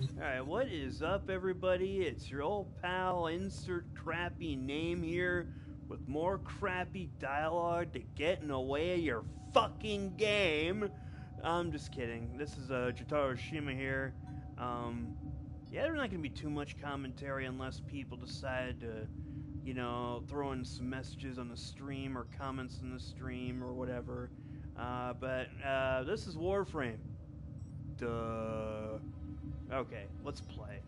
Alright, what is up, everybody? It's your old pal, insert crappy name here, with more crappy dialogue to get in the way of your fucking game. I'm just kidding. This is uh, Jotaro Shima here. Um, yeah, there's not going to be too much commentary unless people decide to, you know, throw in some messages on the stream or comments in the stream or whatever. Uh, but uh, this is Warframe. Duh. Okay, let's play.